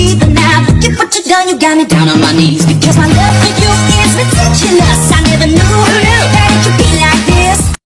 even now Looking what you've done. you got me down on my knees Because my love for you is ridiculous I need